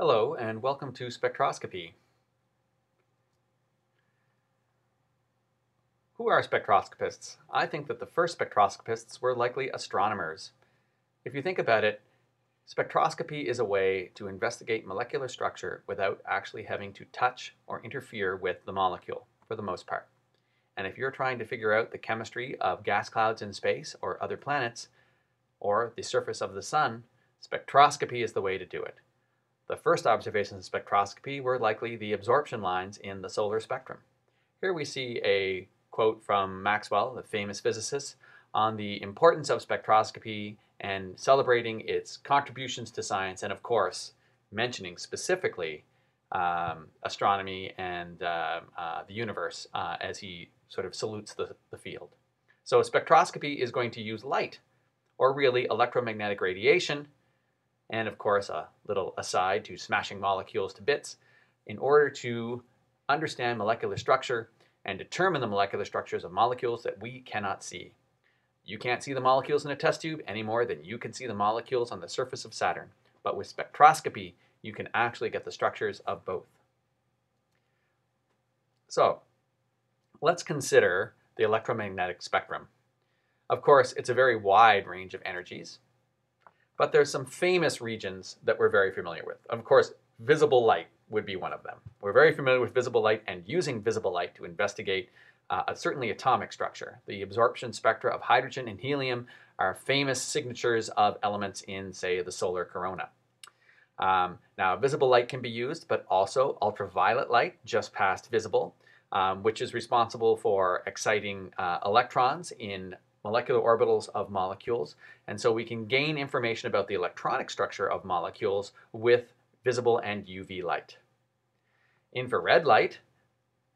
Hello and welcome to spectroscopy. Who are spectroscopists? I think that the first spectroscopists were likely astronomers. If you think about it, spectroscopy is a way to investigate molecular structure without actually having to touch or interfere with the molecule, for the most part. And if you're trying to figure out the chemistry of gas clouds in space or other planets, or the surface of the sun, spectroscopy is the way to do it. The first observations of spectroscopy were likely the absorption lines in the solar spectrum. Here we see a quote from Maxwell, the famous physicist, on the importance of spectroscopy and celebrating its contributions to science, and of course, mentioning specifically um, astronomy and uh, uh, the universe uh, as he sort of salutes the, the field. So spectroscopy is going to use light, or really electromagnetic radiation, and of course a little aside to smashing molecules to bits, in order to understand molecular structure and determine the molecular structures of molecules that we cannot see. You can't see the molecules in a test tube any more than you can see the molecules on the surface of Saturn. But with spectroscopy, you can actually get the structures of both. So, let's consider the electromagnetic spectrum. Of course, it's a very wide range of energies, but there's some famous regions that we're very familiar with. Of course, visible light would be one of them. We're very familiar with visible light and using visible light to investigate uh, certainly atomic structure. The absorption spectra of hydrogen and helium are famous signatures of elements in, say, the solar corona. Um, now, visible light can be used, but also ultraviolet light, just past visible, um, which is responsible for exciting uh, electrons in molecular orbitals of molecules. And so we can gain information about the electronic structure of molecules with visible and UV light. Infrared light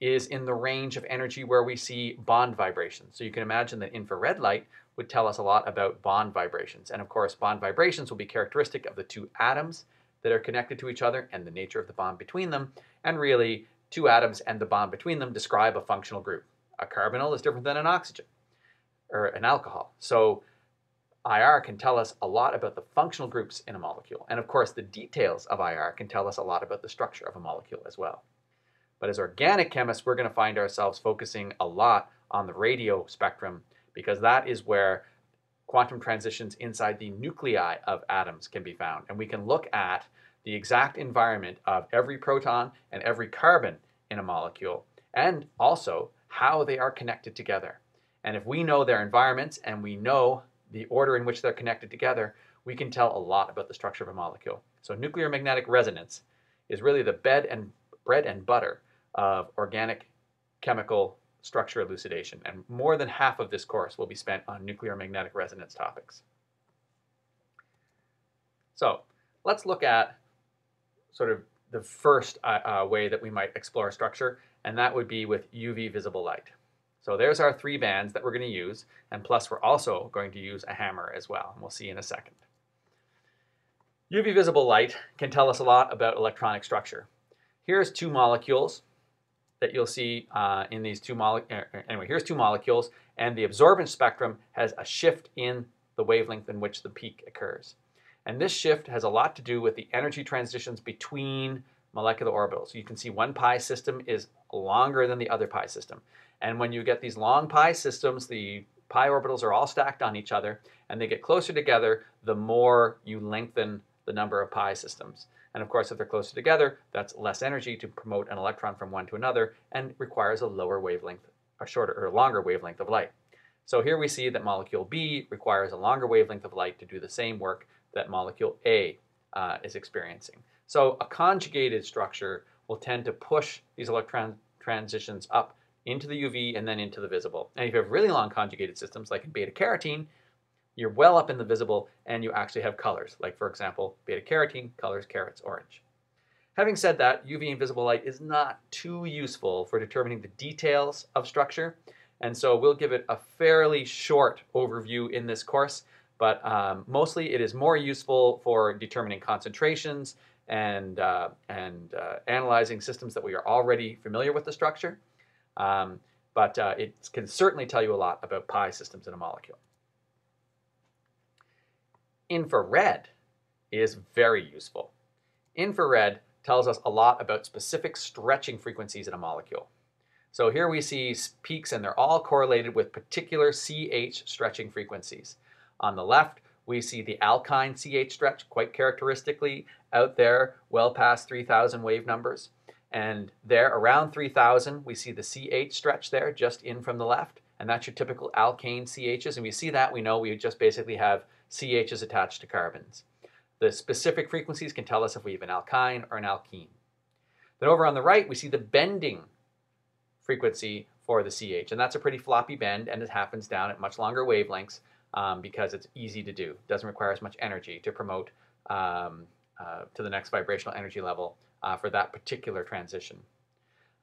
is in the range of energy where we see bond vibrations. So you can imagine that infrared light would tell us a lot about bond vibrations. And of course, bond vibrations will be characteristic of the two atoms that are connected to each other and the nature of the bond between them. And really, two atoms and the bond between them describe a functional group. A carbonyl is different than an oxygen or an alcohol. So IR can tell us a lot about the functional groups in a molecule. And of course, the details of IR can tell us a lot about the structure of a molecule as well. But as organic chemists, we're going to find ourselves focusing a lot on the radio spectrum because that is where quantum transitions inside the nuclei of atoms can be found. And we can look at the exact environment of every proton and every carbon in a molecule and also how they are connected together. And if we know their environments and we know the order in which they're connected together, we can tell a lot about the structure of a molecule. So nuclear magnetic resonance is really the bed and bread and butter of organic chemical structure elucidation. And more than half of this course will be spent on nuclear magnetic resonance topics. So let's look at sort of the first uh, uh, way that we might explore structure, and that would be with UV visible light. So there's our three bands that we're going to use, and plus we're also going to use a hammer as well, and we'll see in a second. UV visible light can tell us a lot about electronic structure. Here's two molecules that you'll see uh, in these two molecules. Er, er, anyway, here's two molecules, and the absorbance spectrum has a shift in the wavelength in which the peak occurs. And this shift has a lot to do with the energy transitions between molecular orbitals. You can see one pi system is longer than the other pi system. And when you get these long pi systems, the pi orbitals are all stacked on each other, and they get closer together the more you lengthen the number of pi systems. And of course, if they're closer together, that's less energy to promote an electron from one to another and requires a lower wavelength, a shorter or longer wavelength of light. So here we see that molecule B requires a longer wavelength of light to do the same work that molecule A uh, is experiencing. So a conjugated structure will tend to push these electron transitions up into the UV and then into the visible. And if you have really long conjugated systems, like in beta carotene, you're well up in the visible and you actually have colors. Like for example, beta carotene colors carrots orange. Having said that, UV invisible light is not too useful for determining the details of structure. And so we'll give it a fairly short overview in this course, but um, mostly it is more useful for determining concentrations and, uh, and uh, analyzing systems that we are already familiar with the structure. Um, but uh, it can certainly tell you a lot about pi systems in a molecule. Infrared is very useful. Infrared tells us a lot about specific stretching frequencies in a molecule. So here we see peaks and they're all correlated with particular CH stretching frequencies. On the left, we see the alkyne CH stretch quite characteristically out there well past 3000 wave numbers. And there around 3000, we see the CH stretch there just in from the left. And that's your typical alkane CHs. And we see that, we know we just basically have CHs attached to carbons. The specific frequencies can tell us if we have an alkyne or an alkene. Then over on the right, we see the bending frequency for the CH. And that's a pretty floppy bend, and it happens down at much longer wavelengths um, because it's easy to do. Doesn't require as much energy to promote um, uh, to the next vibrational energy level uh, for that particular transition.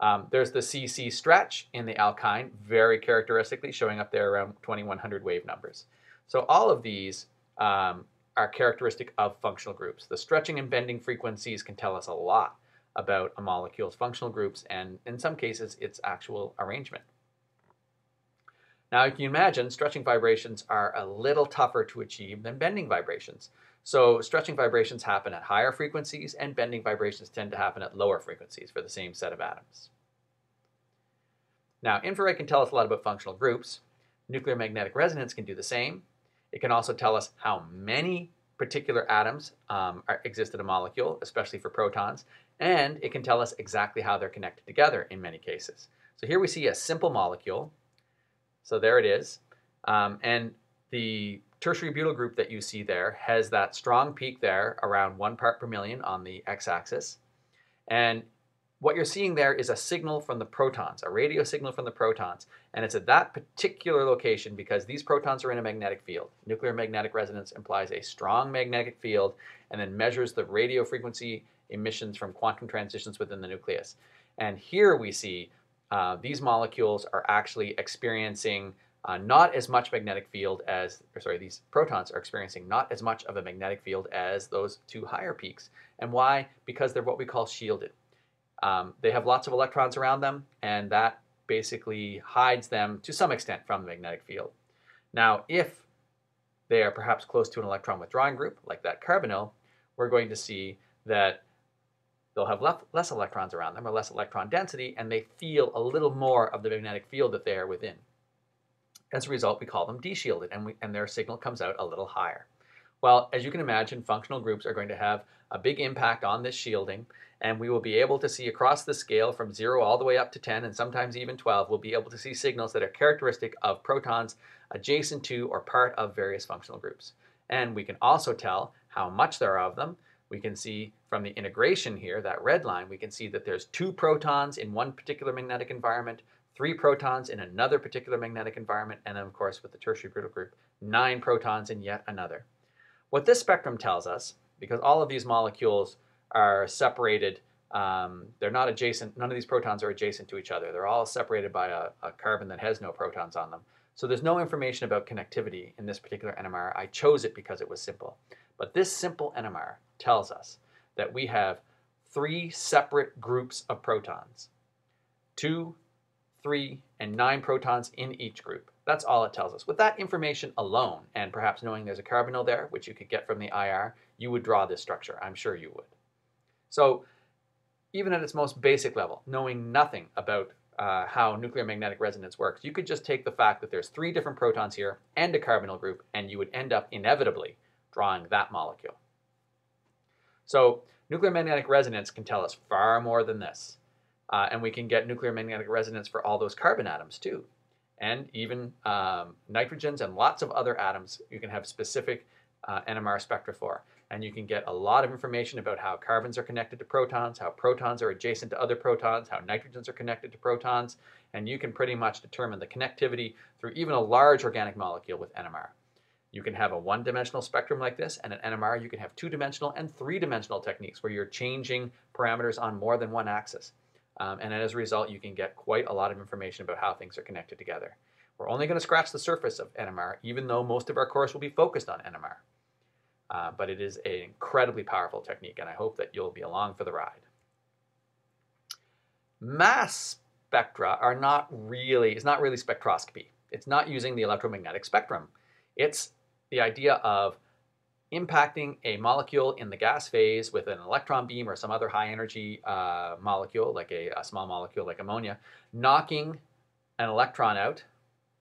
Um, there's the CC stretch in the alkyne, very characteristically showing up there around 2100 wave numbers. So all of these um, are characteristic of functional groups. The stretching and bending frequencies can tell us a lot about a molecule's functional groups and in some cases its actual arrangement. Now you can imagine stretching vibrations are a little tougher to achieve than bending vibrations. So stretching vibrations happen at higher frequencies and bending vibrations tend to happen at lower frequencies for the same set of atoms. Now infrared can tell us a lot about functional groups. Nuclear magnetic resonance can do the same. It can also tell us how many particular atoms um, are, exist in a molecule, especially for protons, and it can tell us exactly how they're connected together in many cases. So here we see a simple molecule. So there it is. Um, and the tertiary butyl group that you see there has that strong peak there around one part per million on the x-axis. And what you're seeing there is a signal from the protons, a radio signal from the protons. And it's at that particular location because these protons are in a magnetic field. Nuclear magnetic resonance implies a strong magnetic field and then measures the radio frequency emissions from quantum transitions within the nucleus. And here we see uh, these molecules are actually experiencing uh, not as much magnetic field as, sorry, these protons are experiencing not as much of a magnetic field as those two higher peaks. And why? Because they're what we call shielded. Um, they have lots of electrons around them, and that basically hides them to some extent from the magnetic field. Now, if they are perhaps close to an electron withdrawing group, like that carbonyl, we're going to see that they'll have less, electrons around them or less electron density, and they feel a little more of the magnetic field that they are within. As a result, we call them deshielded, and, and their signal comes out a little higher. Well, as you can imagine, functional groups are going to have a big impact on this shielding, and we will be able to see across the scale from 0 all the way up to 10 and sometimes even 12, we'll be able to see signals that are characteristic of protons adjacent to or part of various functional groups. And we can also tell how much there are of them. We can see from the integration here, that red line, we can see that there's two protons in one particular magnetic environment, three protons in another particular magnetic environment, and then of course with the tertiary butyl group, nine protons in yet another. What this spectrum tells us, because all of these molecules are separated. Um, they're not adjacent. None of these protons are adjacent to each other. They're all separated by a, a carbon that has no protons on them. So there's no information about connectivity in this particular NMR. I chose it because it was simple. But this simple NMR tells us that we have three separate groups of protons. Two, three, and nine protons in each group. That's all it tells us. With that information alone, and perhaps knowing there's a carbonyl there, which you could get from the IR, you would draw this structure. I'm sure you would. So even at its most basic level, knowing nothing about uh, how nuclear magnetic resonance works, you could just take the fact that there's three different protons here and a carbonyl group, and you would end up inevitably drawing that molecule. So nuclear magnetic resonance can tell us far more than this. Uh, and we can get nuclear magnetic resonance for all those carbon atoms too. And even um, nitrogens and lots of other atoms you can have specific uh, NMR spectra for and you can get a lot of information about how carbons are connected to protons, how protons are adjacent to other protons, how nitrogens are connected to protons, and you can pretty much determine the connectivity through even a large organic molecule with NMR. You can have a one-dimensional spectrum like this, and an NMR you can have two-dimensional and three-dimensional techniques where you're changing parameters on more than one axis. Um, and as a result, you can get quite a lot of information about how things are connected together. We're only going to scratch the surface of NMR, even though most of our course will be focused on NMR. Uh, but it is an incredibly powerful technique, and I hope that you'll be along for the ride. Mass spectra are not really, it's not really spectroscopy. It's not using the electromagnetic spectrum. It's the idea of impacting a molecule in the gas phase with an electron beam or some other high energy uh, molecule, like a, a, small molecule like ammonia, knocking an electron out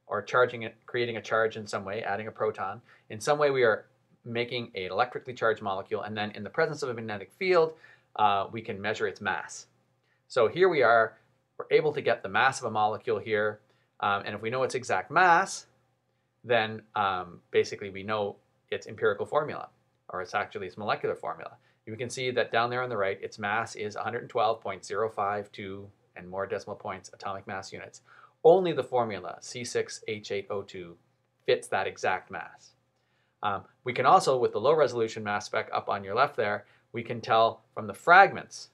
or charging it, creating a charge in some way, adding a proton. In some way, we are making an electrically charged molecule, and then in the presence of a magnetic field, uh, we can measure its mass. So here we are, we're able to get the mass of a molecule here, um, and if we know its exact mass, then um, basically we know its empirical formula, or it's actually its molecular formula. You can see that down there on the right, its mass is 112.052 and more decimal points atomic mass units. Only the formula C6H8O2 fits that exact mass. Um, we can also, with the low resolution mass spec up on your left there, we can tell from the fragments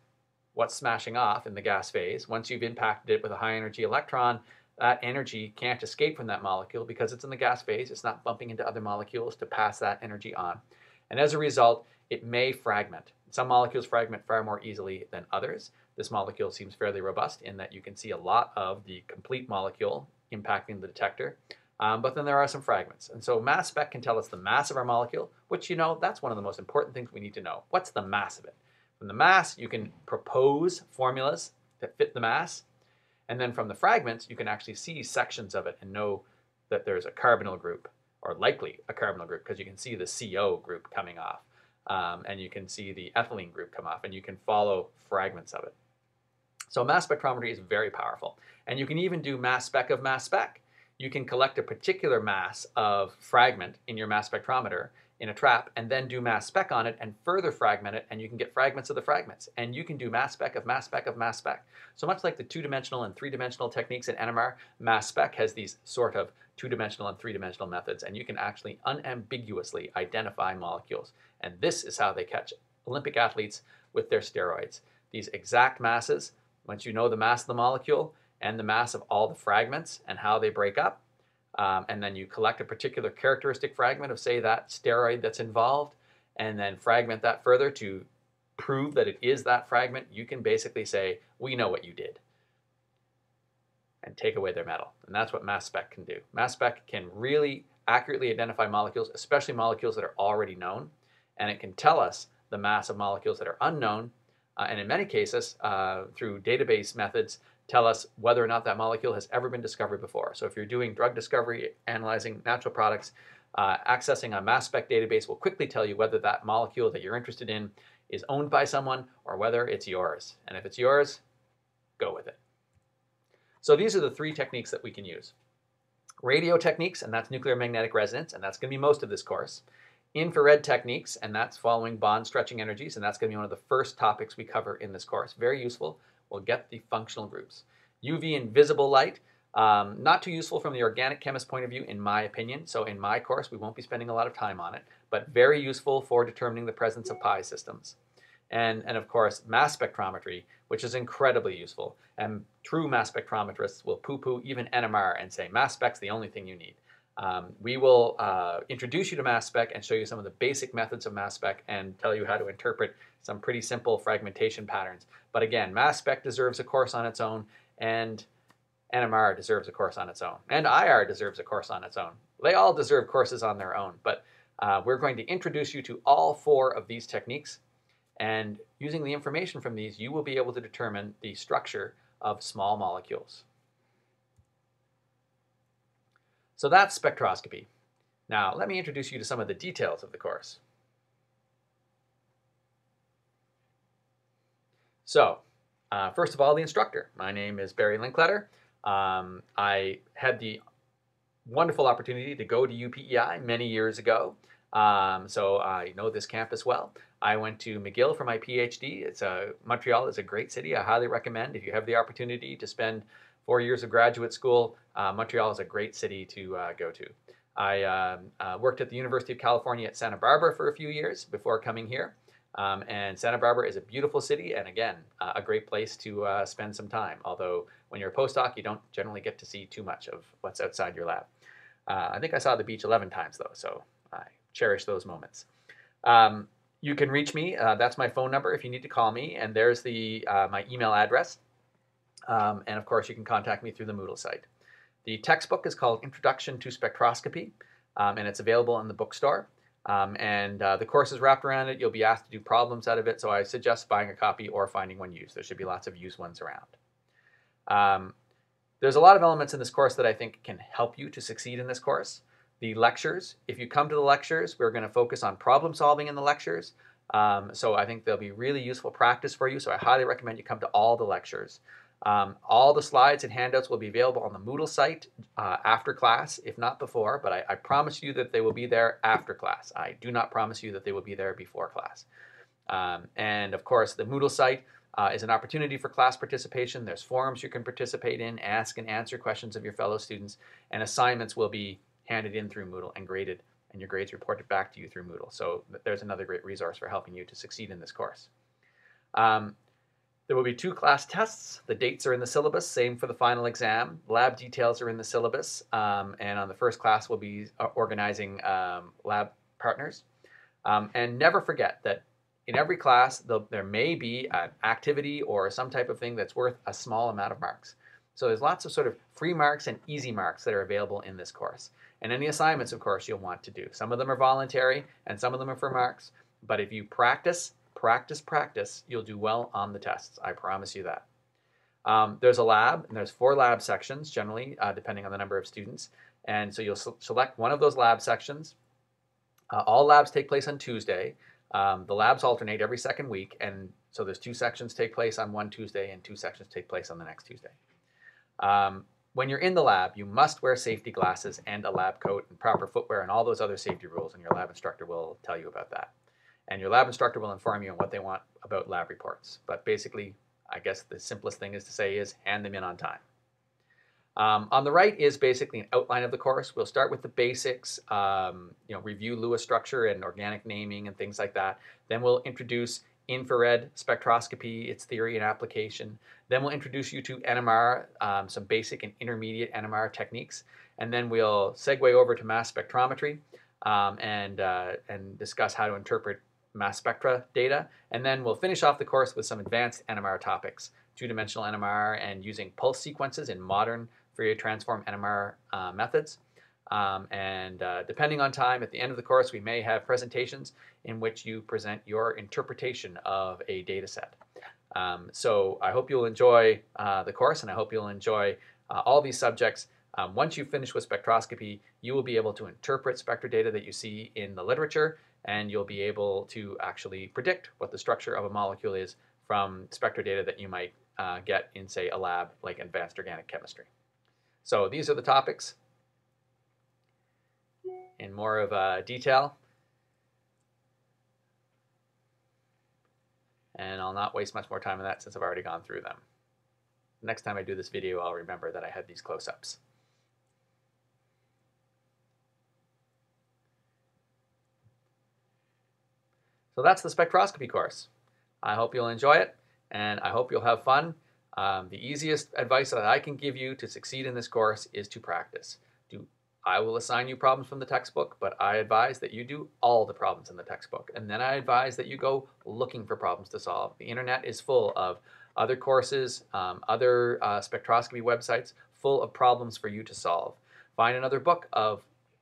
what's smashing off in the gas phase. Once you've impacted it with a high energy electron, that energy can't escape from that molecule because it's in the gas phase. It's not bumping into other molecules to pass that energy on. And as a result, it may fragment. Some molecules fragment far more easily than others. This molecule seems fairly robust in that you can see a lot of the complete molecule impacting the detector. Um, but then there are some fragments. And so mass spec can tell us the mass of our molecule, which you know, that's one of the most important things we need to know. What's the mass of it? From the mass, you can propose formulas that fit the mass and then from the fragments, you can actually see sections of it and know that there's a carbonyl group, or likely a carbonyl group, because you can see the CO group coming off. Um, and you can see the ethylene group come off, and you can follow fragments of it. So mass spectrometry is very powerful. And you can even do mass spec of mass spec. You can collect a particular mass of fragment in your mass spectrometer in a trap and then do mass spec on it and further fragment it and you can get fragments of the fragments and you can do mass spec of mass spec of mass spec. So much like the two-dimensional and three-dimensional techniques in NMR, mass spec has these sort of two-dimensional and three-dimensional methods and you can actually unambiguously identify molecules. And this is how they catch Olympic athletes with their steroids. These exact masses, once you know the mass of the molecule and the mass of all the fragments and how they break up, um, and then you collect a particular characteristic fragment of, say, that steroid that's involved, and then fragment that further to prove that it is that fragment, you can basically say, we know what you did, and take away their medal. And that's what mass spec can do. Mass spec can really accurately identify molecules, especially molecules that are already known, and it can tell us the mass of molecules that are unknown, uh, and in many cases, uh, through database methods, tell us whether or not that molecule has ever been discovered before. So if you're doing drug discovery, analyzing natural products, uh, accessing a mass spec database will quickly tell you whether that molecule that you're interested in is owned by someone or whether it's yours. And if it's yours, go with it. So these are the three techniques that we can use. Radio techniques, and that's nuclear magnetic resonance, and that's going to be most of this course. Infrared techniques, and that's following bond stretching energies, and that's going to be one of the first topics we cover in this course. Very useful will get the functional groups. UV invisible light, um, not too useful from the organic chemist point of view, in my opinion. So in my course, we won't be spending a lot of time on it, but very useful for determining the presence of pi systems. And, and of course, mass spectrometry, which is incredibly useful. And true mass spectrometrists will poo-poo even NMR and say mass spec's the only thing you need. Um, we will uh, introduce you to mass spec and show you some of the basic methods of mass spec and tell you how to interpret some pretty simple fragmentation patterns. But again, mass spec deserves a course on its own, and NMR deserves a course on its own, and IR deserves a course on its own. They all deserve courses on their own, but uh, we're going to introduce you to all four of these techniques, and using the information from these, you will be able to determine the structure of small molecules. So that's spectroscopy. Now, let me introduce you to some of the details of the course. So, uh, first of all, the instructor. My name is Barry Linkletter. Um, I had the wonderful opportunity to go to UPEI many years ago, um, so I know this campus well. I went to McGill for my PhD. It's a, Montreal is a great city. I highly recommend if you have the opportunity to spend four years of graduate school, uh, Montreal is a great city to uh, go to. I um, uh, worked at the University of California at Santa Barbara for a few years before coming here. Um, and Santa Barbara is a beautiful city and again, uh, a great place to uh, spend some time. Although when you're a postdoc, you don't generally get to see too much of what's outside your lab. Uh, I think I saw the beach 11 times though, so I cherish those moments. Um, you can reach me. that's my phone number if you need to call me. And there's the my email address. Um, and of course, you can contact me through the Moodle site. The textbook is called Introduction to Spectroscopy, um, and it's available in the bookstore. Um, and uh, the course is wrapped around it. You'll be asked to do problems out of it. So I suggest buying a copy or finding one used. There should be lots of used ones around. Um, there's a lot of elements in this course that I think can help you to succeed in this course. The lectures, if you come to the lectures, we're going to focus on problem solving in the lectures. Um, so I think they'll be really useful practice for you. So I highly recommend you come to all the lectures. Um, all the slides and handouts will be available on the Moodle site uh, after class, if not before, but I, I, promise you that they will be there after class. I do not promise you that they will be there before class. Um, and of course, the Moodle site uh, is an opportunity for class participation. There's forums you can participate in, ask and answer questions of your fellow students, and assignments will be handed in through Moodle and graded, and your grades reported back to you through Moodle. So there's another great resource for helping you to succeed in this course. Um, there will be two class tests. The dates are in the syllabus, same for the final exam. Lab details are in the syllabus, um, and on the first class we'll be uh, organizing um, lab partners. Um, and never forget that in every class there may be an activity or some type of thing that's worth a small amount of marks. So there's lots of sort of free marks and easy marks that are available in this course. And any assignments, of course, you'll want to do. Some of them are voluntary and some of them are for marks. But if you practice practice, practice, you'll do well on the tests. I promise you that. Um, there's a lab, and there's four lab sections generally, uh, depending on the number of students. And so you'll select one of those lab sections. Uh, all labs take place on Tuesday. Um, the labs alternate every second week, and so there's two sections take place on one Tuesday and two sections take place on the next Tuesday. Um, when you're in the lab, you must wear safety glasses and a lab coat and proper footwear and all those other safety rules, and your lab instructor will tell you about that and your lab instructor will inform you on what they want about lab reports. But basically, I guess the simplest thing is to say is hand them in on time. Um, on the right is basically an outline of the course. We'll start with the basics, um, you know, review Lewis structure and organic naming and things like that. Then we'll introduce infrared spectroscopy, its theory and application. Then we'll introduce you to NMR, um, some basic and intermediate NMR techniques. And then we'll segue over to mass spectrometry um, and, uh, and discuss how to interpret mass spectra data, and then we'll finish off the course with some advanced NMR topics, two-dimensional NMR and using pulse sequences in modern Fourier transform NMR uh, methods. Um, and uh, depending on time, at the end of the course, we may have presentations in which you present your interpretation of a data set. Um, so I hope you'll enjoy uh, the course and I hope you'll enjoy uh, all these subjects. Um, once you finish with spectroscopy, you will be able to interpret spectra data that you see in the literature and you'll be able to actually predict what the structure of a molecule is from spectra data that you might uh, get in, say, a lab like advanced organic chemistry. So these are the topics in more of uh, detail. And I'll not waste much more time on that since I've already gone through them. Next time I do this video, I'll remember that I had these close-ups. So that's the spectroscopy course. I hope you'll enjoy it and I hope you'll have fun. Um, the easiest advice that I can give you to succeed in this course is to practice. Do, I will assign you problems from the textbook, but I advise that you do all the problems in the textbook. And then I advise that you go looking for problems to solve. The internet is full of other courses, um, other uh, spectroscopy websites full of problems for you to solve. Find another book of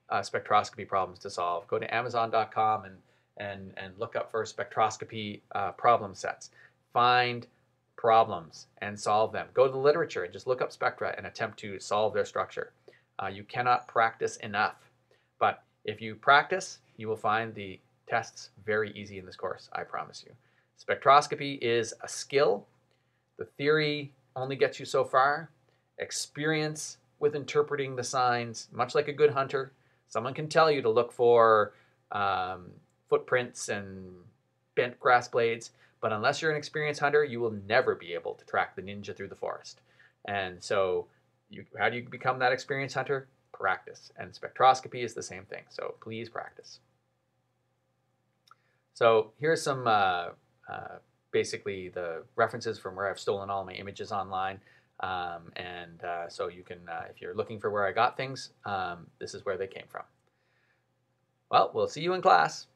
uh, spectroscopy problems to solve. Go to amazon.com and and, and look up for spectroscopy uh, problem sets. Find problems and solve them. Go to the literature and just look up spectra and attempt to solve their structure. Uh, you cannot practice enough. But if you practice, you will find the tests very easy in this course, I promise you. Spectroscopy is a skill. The theory only gets you so far. Experience with interpreting the signs, much like a good hunter, someone can tell you to look for um, footprints and bent grass blades. But unless you're an experienced hunter, you will never be able to track the ninja through the forest. And so, you, how do you become that experienced hunter? Practice. And spectroscopy is the same thing. So please practice. So here's some uh, uh, basically the references from where I've stolen all my images online. Um, and uh, so you can, uh, if you're looking for where I got things, um, this is where they came from. Well, we'll see you in class.